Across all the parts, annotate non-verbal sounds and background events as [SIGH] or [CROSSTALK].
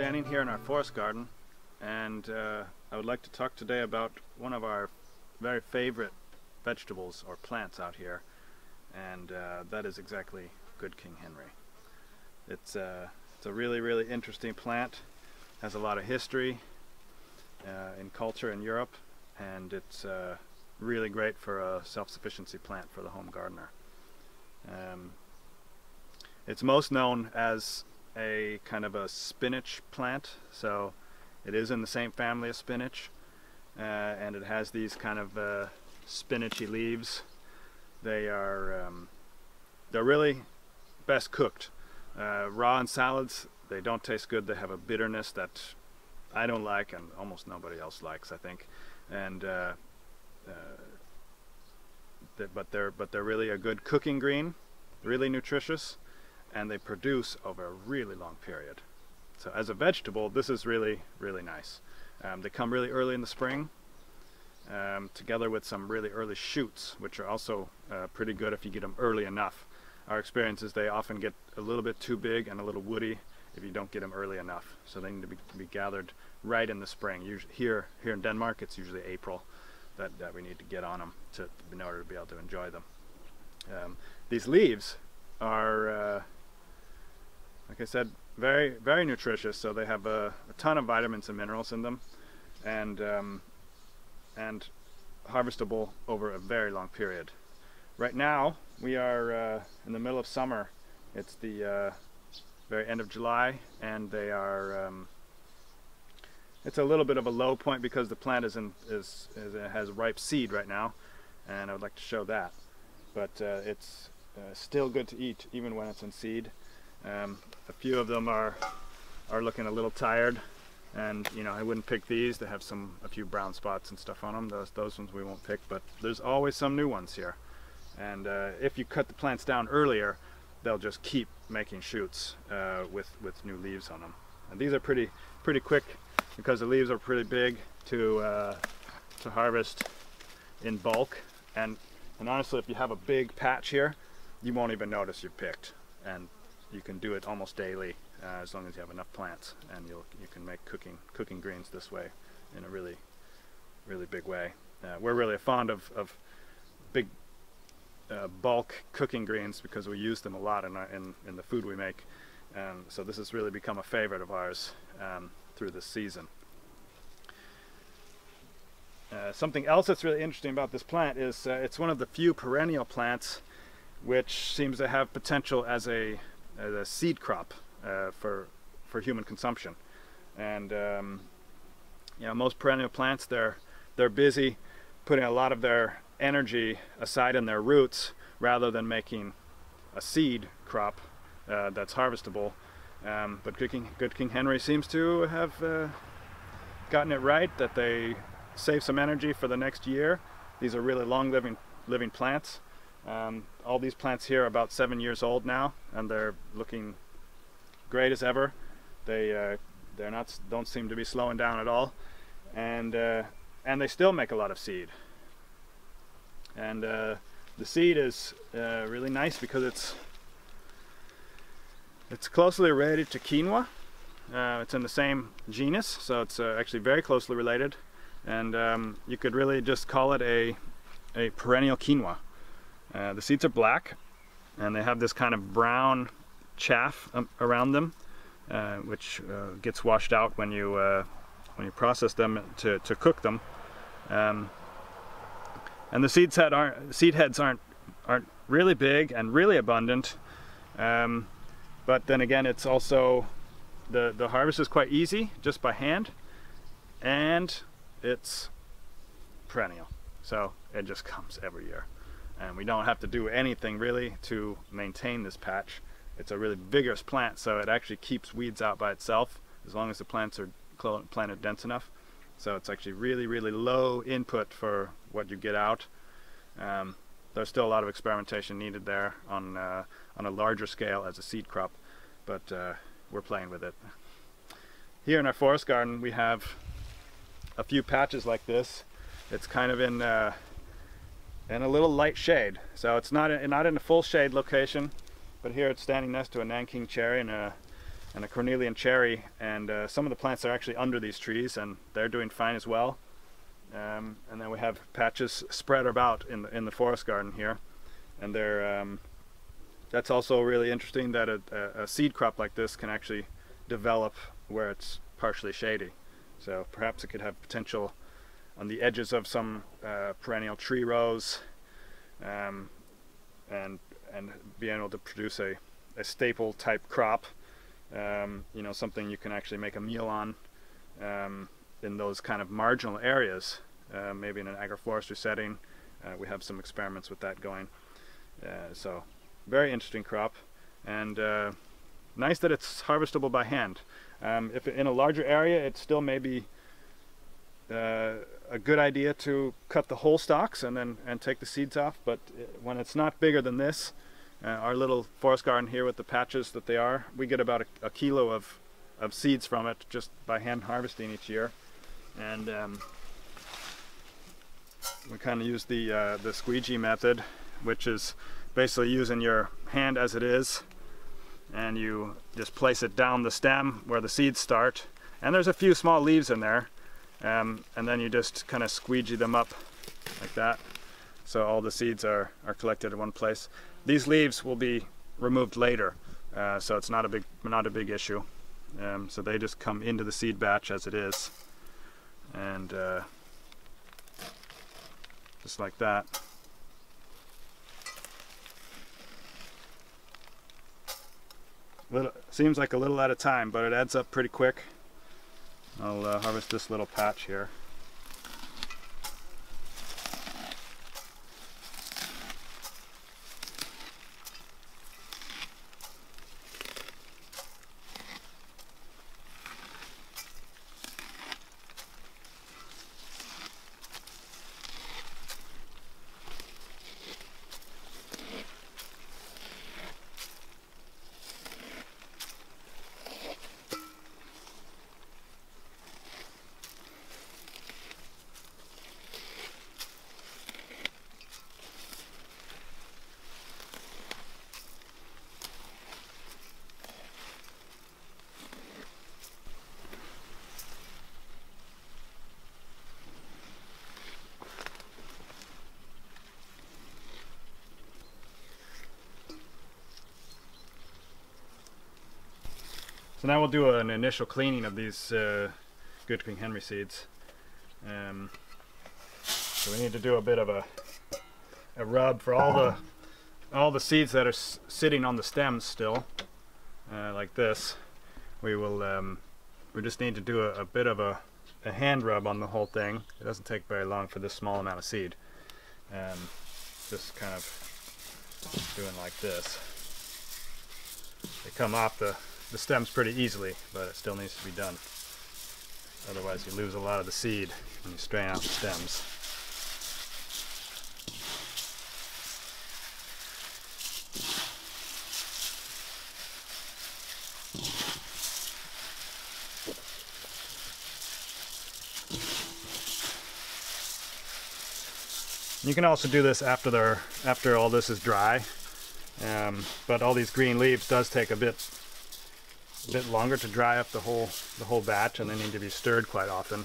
standing here in our forest garden and uh, I would like to talk today about one of our very favorite vegetables or plants out here and uh, that is exactly good King Henry. It's, uh, it's a really really interesting plant, has a lot of history uh, in culture in Europe and it's uh, really great for a self-sufficiency plant for the home gardener. Um, it's most known as a kind of a spinach plant. So it is in the same family as spinach uh, and it has these kind of uh, spinachy leaves. They are um, they're really best cooked. Uh, raw in salads they don't taste good. They have a bitterness that I don't like and almost nobody else likes I think. And uh, uh, but they're but they're really a good cooking green really nutritious and they produce over a really long period. So as a vegetable, this is really, really nice. Um, they come really early in the spring, um, together with some really early shoots, which are also uh, pretty good if you get them early enough. Our experience is they often get a little bit too big and a little woody if you don't get them early enough. So they need to be, be gathered right in the spring. Usually here, here in Denmark, it's usually April that, that we need to get on them to, in order to be able to enjoy them. Um, these leaves are uh, like I said, very, very nutritious. So they have a, a ton of vitamins and minerals in them, and um, and harvestable over a very long period. Right now, we are uh, in the middle of summer. It's the uh, very end of July, and they are. Um, it's a little bit of a low point because the plant is in is, is has ripe seed right now, and I would like to show that. But uh, it's uh, still good to eat even when it's in seed. Um, a few of them are are looking a little tired and you know I wouldn't pick these. They have some a few brown spots and stuff on them those those ones we won't pick but there's always some new ones here. And uh, if you cut the plants down earlier they'll just keep making shoots uh, with with new leaves on them and these are pretty pretty quick because the leaves are pretty big to uh, to harvest in bulk. And and honestly if you have a big patch here you won't even notice you've picked. And you can do it almost daily uh, as long as you have enough plants and you'll you can make cooking cooking greens this way in a really really big way. Uh, we're really fond of, of big uh, bulk cooking greens because we use them a lot in, our, in, in the food we make. And so this has really become a favorite of ours um, through this season. Uh, something else that's really interesting about this plant is uh, it's one of the few perennial plants which seems to have potential as a as a seed crop uh, for for human consumption. And um, you know, most perennial plants they're they're busy putting a lot of their energy aside in their roots rather than making a seed crop uh, that's harvestable. Um, but Good King, Good King, Henry seems to have uh, gotten it right that they save some energy for the next year. These are really long living living plants um, all these plants here are about seven years old now, and they're looking great as ever. They uh, they're not don't seem to be slowing down at all, and uh, and they still make a lot of seed. And uh, the seed is uh, really nice because it's it's closely related to quinoa. Uh, it's in the same genus, so it's uh, actually very closely related. And um, you could really just call it a a perennial quinoa. Uh, the seeds are black and they have this kind of brown chaff um, around them uh, which uh, gets washed out when you uh, when you process them to, to cook them. Um, and the seeds head aren't seed heads aren't aren't really big and really abundant um, but then again it's also the the harvest is quite easy just by hand and it's perennial so it just comes every year and we don't have to do anything really to maintain this patch. It's a really vigorous plant so it actually keeps weeds out by itself as long as the plants are planted dense enough. So it's actually really really low input for what you get out. Um, there's still a lot of experimentation needed there on, uh, on a larger scale as a seed crop but uh, we're playing with it. Here in our forest garden we have a few patches like this. It's kind of in uh, and a little light shade. So it's not, not in a full shade location, but here it's standing next to a Nanking cherry and a, and a cornelian cherry, and uh, some of the plants are actually under these trees, and they're doing fine as well. Um, and then we have patches spread about in the in the forest garden here, and they're um, that's also really interesting that a, a, a, seed crop like this can actually develop where it's partially shady. So perhaps it could have potential on the edges of some uh, perennial tree rows, um, and and being able to produce a, a staple type crop um, you know, something you can actually make a meal on um, in those kind of marginal areas, uh, maybe in an agroforestry setting. Uh, we have some experiments with that going. Uh, so, very interesting crop, and uh, nice that it's harvestable by hand. Um, if in a larger area, it still may be uh, a good idea to cut the whole stalks and then and take the seeds off. But when it's not bigger than this, uh, our little forest garden here with the patches that they are, we get about a, a kilo of, of seeds from it just by hand harvesting each year. And um, we kind of use the, uh, the squeegee method, which is basically using your hand as it is and you just place it down the stem where the seeds start and there's a few small leaves in there um, and then you just kind of squeegee them up like that so all the seeds are, are collected in one place these leaves will be removed later, uh, so it's not a big not a big issue. Um, so they just come into the seed batch as it is, and uh, just like that. Little, seems like a little at a time, but it adds up pretty quick. I'll uh, harvest this little patch here. So now we'll do an initial cleaning of these uh, Good King Henry seeds. Um, so we need to do a bit of a, a rub for all the all the seeds that are sitting on the stems still, uh, like this. We will um, we just need to do a, a bit of a, a, hand rub on the whole thing. It doesn't take very long for this small amount of seed. Um, just kind of doing like this. They come off the the stems pretty easily, but it still needs to be done. Otherwise you lose a lot of the seed when you strain out the stems. You can also do this after after all this is dry, um, but all these green leaves does take a bit a bit longer to dry up the whole the whole batch and they need to be stirred quite often.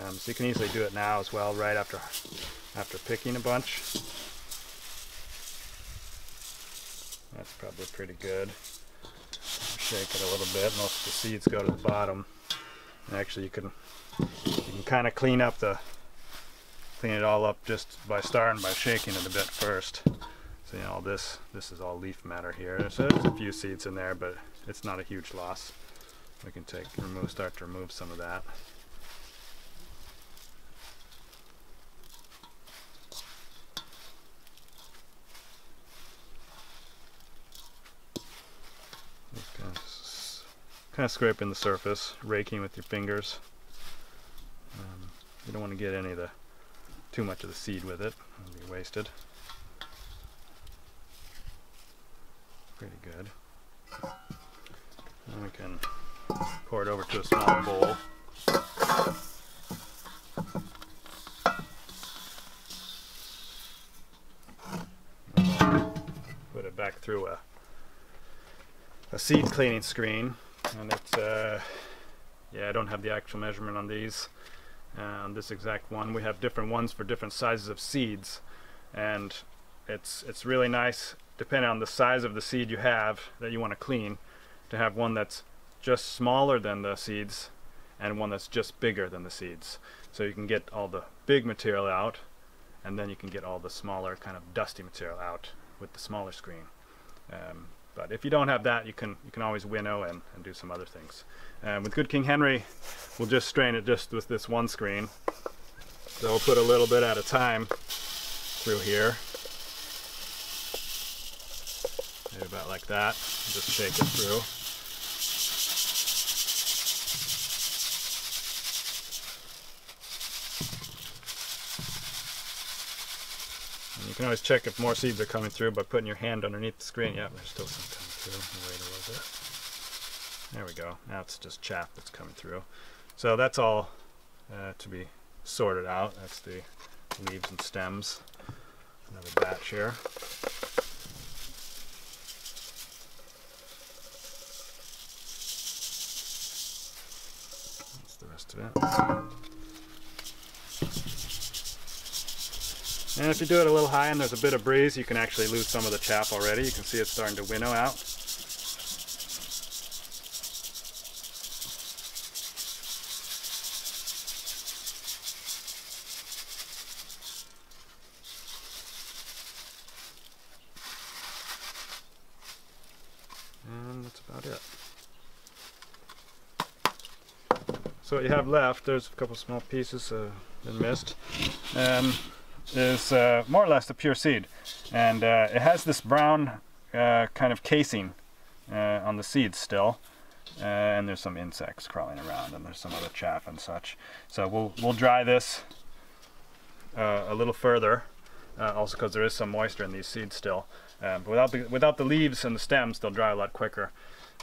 Um, so you can easily do it now as well, right after after picking a bunch. That's probably pretty good. Shake it a little bit, most of the seeds go to the bottom. And actually you can you can kind of clean up the clean it all up just by starting by shaking it a bit first. So you know this this is all leaf matter here. So there's a few seeds in there, but it's not a huge loss. We can take remove start to remove some of that. Kind of, kind of scraping the surface, raking with your fingers. Um, you don't want to get any of the too much of the seed with it; it'll be wasted. Pretty good. And we can pour it over to a small bowl. Put it back through a, a seed cleaning screen. and it's uh, yeah I don't have the actual measurement on these uh, on this exact one we have different ones for different sizes of seeds and it's it's really nice depending on the size of the seed you have that you want to clean to have one that's just smaller than the seeds and one that's just bigger than the seeds so you can get all the big material out and then you can get all the smaller kind of dusty material out with the smaller screen um, but if you don't have that, you can you can always winnow and, and do some other things. Um, with Good King Henry, we'll just strain it just with this one screen. So we'll put a little bit at a time through here. Maybe about like that. Just shake it through. You can always check if more seeds are coming through by putting your hand underneath the screen. Yeah, there's still some coming through. Wait a little bit. There we go. Now it's just chaff that's coming through. So that's all uh, to be sorted out. That's the leaves and stems. Another batch here. That's the rest of it. And if you do it a little high and there's a bit of breeze, you can actually lose some of the chaff already. You can see it's starting to winnow out. And that's about it. So what you have left, there's a couple small pieces uh, been missed. Um, is uh, more or less the pure seed. And uh, it has this brown uh, kind of casing uh, on the seeds still. Uh, and there's some insects crawling around and there's some other chaff and such. So we'll, we'll dry this uh, a little further, also because there is some moisture in these seeds still. Um, but without the, without the leaves and the stems, they'll dry a lot quicker.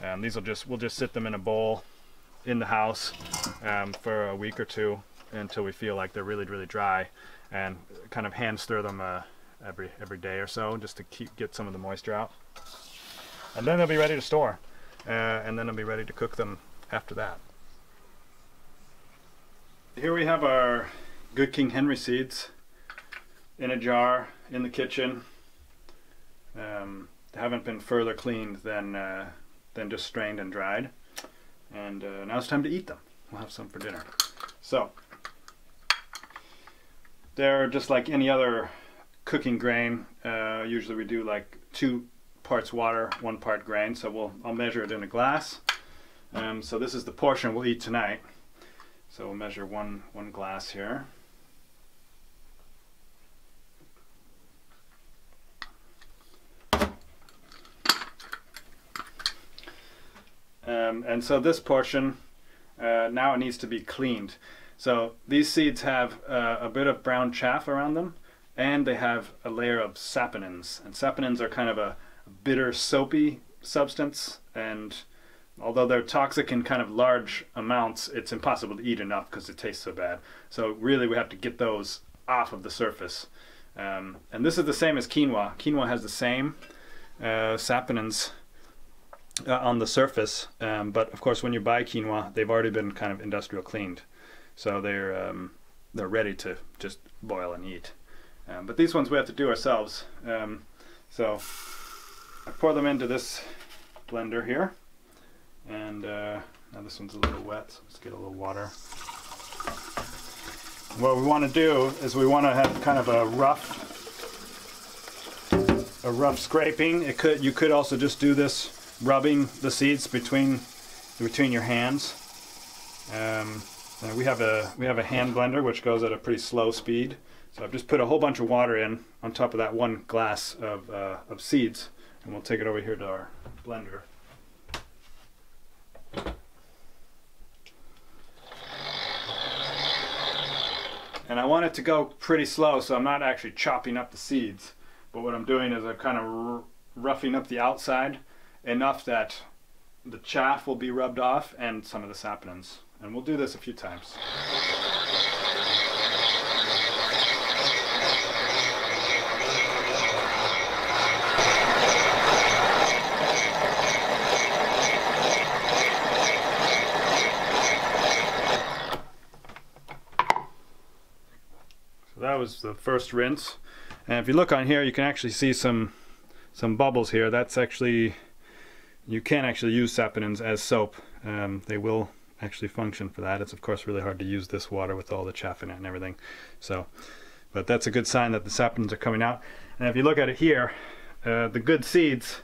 Um, these will just, we'll just sit them in a bowl in the house um, for a week or two until we feel like they're really, really dry and kind of hand stir them uh, every every day or so just to keep get some of the moisture out. And then they'll be ready to store, uh, and then they'll be ready to cook them after that. Here we have our Good King Henry seeds in a jar in the kitchen. Um, they haven't been further cleaned than uh, than just strained and dried. And uh, now it's time to eat them. We'll have some for dinner. So they're just like any other cooking grain. Uh, usually we do like two parts water, one part grain. So we'll I'll measure it in a glass. Um, so this is the portion we'll eat tonight. So we'll measure one one glass here. Um, and so this portion, uh, now it needs to be cleaned. So these seeds have uh, a bit of brown chaff around them and they have a layer of saponins. And saponins are kind of a bitter soapy substance and although they're toxic in kind of large amounts, it's impossible to eat enough because it tastes so bad. So really we have to get those off of the surface. Um, and this is the same as quinoa. Quinoa has the same uh, saponins uh, on the surface, um, but of course when you buy quinoa, they've already been kind of industrial cleaned. So they're um, they're ready to just boil and eat. Um, but these ones we have to do ourselves. Um, so I pour them into this blender here, and uh, now this one's a little wet. So let's get a little water. What we want to do is we want to have kind of a rough a rough scraping. It could you could also just do this rubbing the seeds between between your hands. Um, uh, we have a we have a hand blender which goes at a pretty slow speed. So I've just put a whole bunch of water in on top of that one glass of, uh, of seeds, and we'll take it over here to our blender. And I want it to go pretty slow, so I'm not actually chopping up the seeds. But what I'm doing is I'm kind of roughing up the outside enough that the chaff will be rubbed off and some of the saponins. And we'll do this a few times. So that was the first rinse. And if you look on here, you can actually see some some bubbles here. That's actually you can actually use saponins as soap. Um, they will actually function for that. It's of course really hard to use this water with all the chaff in it and everything. So, but that's a good sign that the saponins are coming out. And if you look at it here, uh, the good seeds,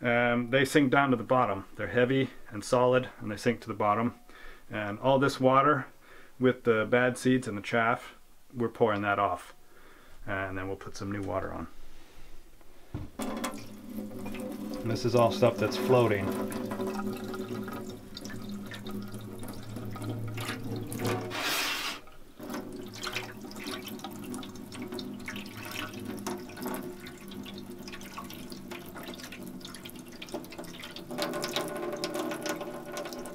um, they sink down to the bottom. They're heavy and solid and they sink to the bottom. And all this water with the bad seeds and the chaff, we're pouring that off. And then we'll put some new water on. And this is all stuff that's floating.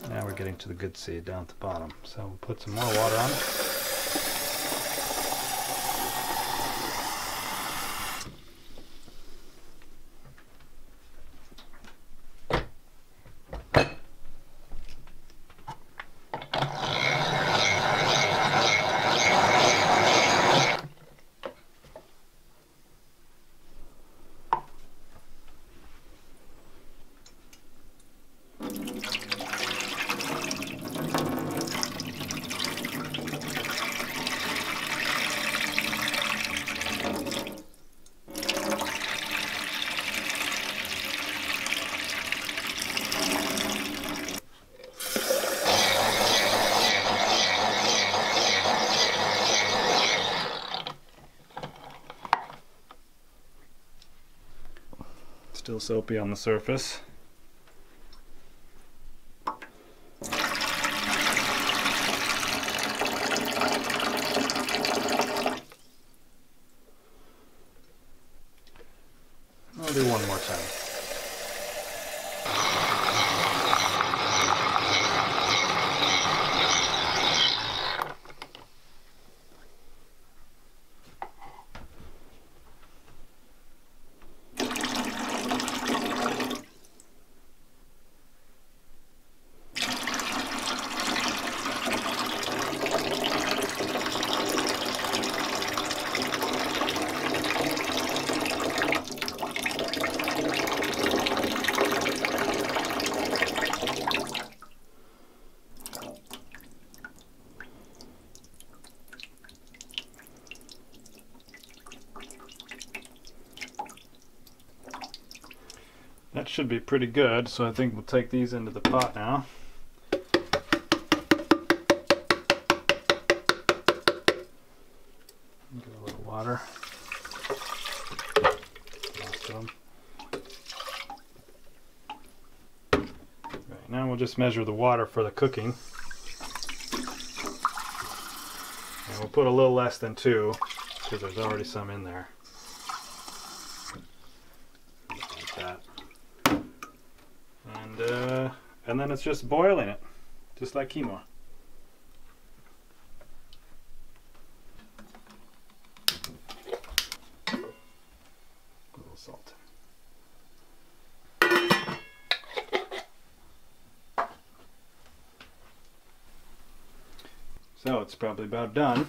Now we're getting to the good seed down at the bottom. So we'll put some more water on. Soapy on the surface. I'll do one more time. That should be pretty good, so I think we'll take these into the pot now. Get a little water. Them. Right, now we'll just measure the water for the cooking. And we'll put a little less than two, because there's already some in there. Like that and uh, and then it's just boiling it, just like quinoa. A little salt. So it's probably about done.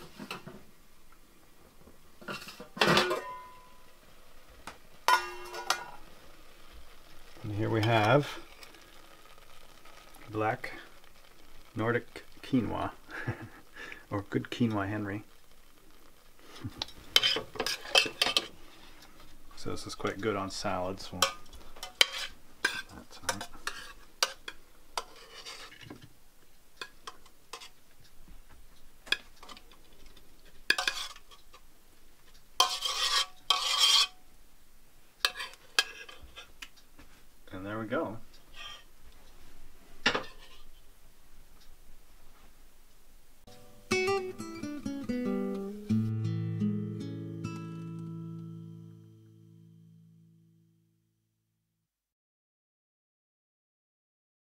And here we have black Nordic quinoa, or good quinoa Henry. [LAUGHS] so this is quite good on salads. We'll